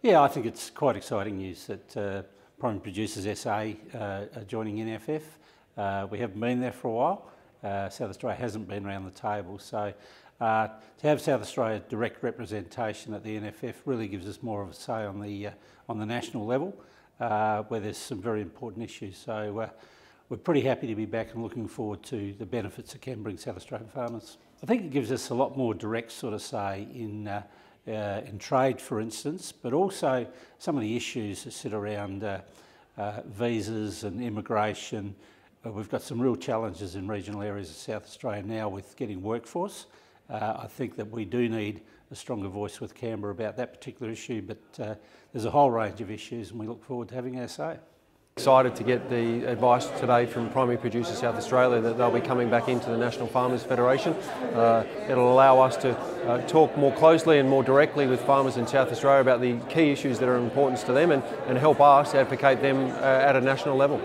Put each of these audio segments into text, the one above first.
Yeah, I think it's quite exciting news that uh, Primary Producers SA uh, are joining NFF. Uh, we haven't been there for a while. Uh, South Australia hasn't been around the table, so uh, to have South Australia direct representation at the NFF really gives us more of a say on the uh, on the national level, uh, where there's some very important issues. So uh, we're pretty happy to be back and looking forward to the benefits it can bring South Australian farmers. I think it gives us a lot more direct sort of say in uh, uh, in trade, for instance, but also some of the issues that sit around uh, uh, visas and immigration. Uh, we've got some real challenges in regional areas of South Australia now with getting workforce. Uh, I think that we do need a stronger voice with Canberra about that particular issue, but uh, there's a whole range of issues and we look forward to having our say. Excited to get the advice today from Primary Producers South Australia that they'll be coming back into the National Farmers Federation. Uh, it'll allow us to uh, talk more closely and more directly with farmers in South Australia about the key issues that are important to them and, and help us advocate them uh, at a national level.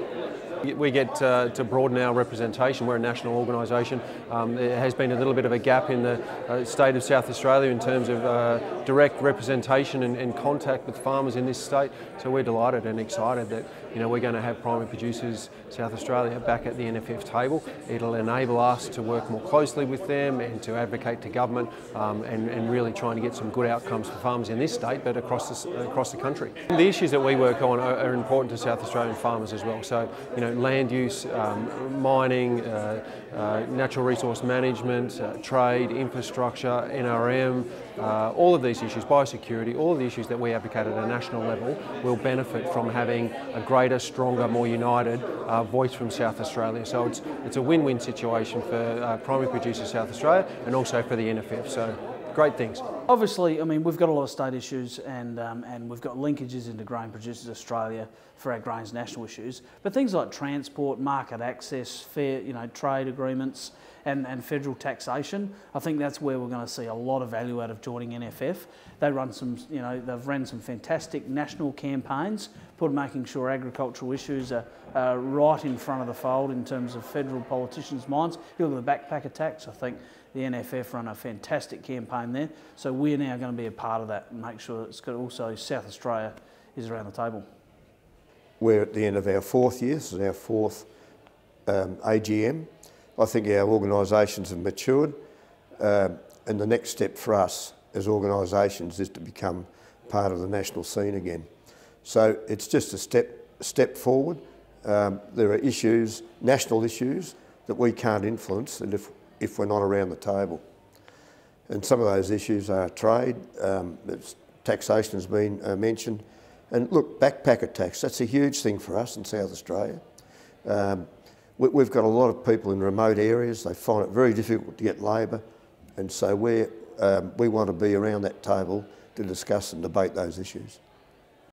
We get uh, to broaden our representation. We're a national organisation. Um, there has been a little bit of a gap in the uh, state of South Australia in terms of uh, direct representation and, and, contact with farmers in this state. So we're delighted and excited that you know we're going to have primary producers South Australia back at the NFF table. It'll enable us to work more closely with them and to advocate to government um, and, and, really trying to get some good outcomes for farmers in this state, but across the, across the country. The issues that we work on are, are important to South Australian farmers as well. So you know land use, um, mining, uh, uh, natural resource management, uh, trade, infrastructure, NRM, uh, all of these issues, biosecurity, all of the issues that we advocate at a national level will benefit from having a greater, stronger, more united uh, voice from South Australia. So it's, it's a win-win situation for uh, primary producers South Australia and also for the NFF. So great things. Obviously, I mean, we've got a lot of state issues and, um, and we've got linkages into Grain Producers Australia for our grains national issues. But things like transport, market access, fair, you know, trade agreements and, and federal taxation, I think that's where we're going to see a lot of value out of joining NFF. They run some, you know, they've run some fantastic national campaigns, put making sure agricultural issues are, are right in front of the fold in terms of federal politicians' minds. You look at the backpacker tax, I think the NFF run a fantastic campaign there. So we're now going to be a part of that and make sure it's got also South Australia is around the table. We're at the end of our fourth year, this is our fourth um, AGM. I think our organisations have matured um, and the next step for us as organisations is to become part of the national scene again. So it's just a step, step forward. Um, there are issues, national issues, that we can't influence, and if if we're not around the table. And some of those issues are trade, um, taxation has been uh, mentioned. And look, backpacker tax, that's a huge thing for us in South Australia. Um, we, have got a lot of people in remote areas, they find it very difficult to get labour, and so we um, we want to be around that table to discuss and debate those issues.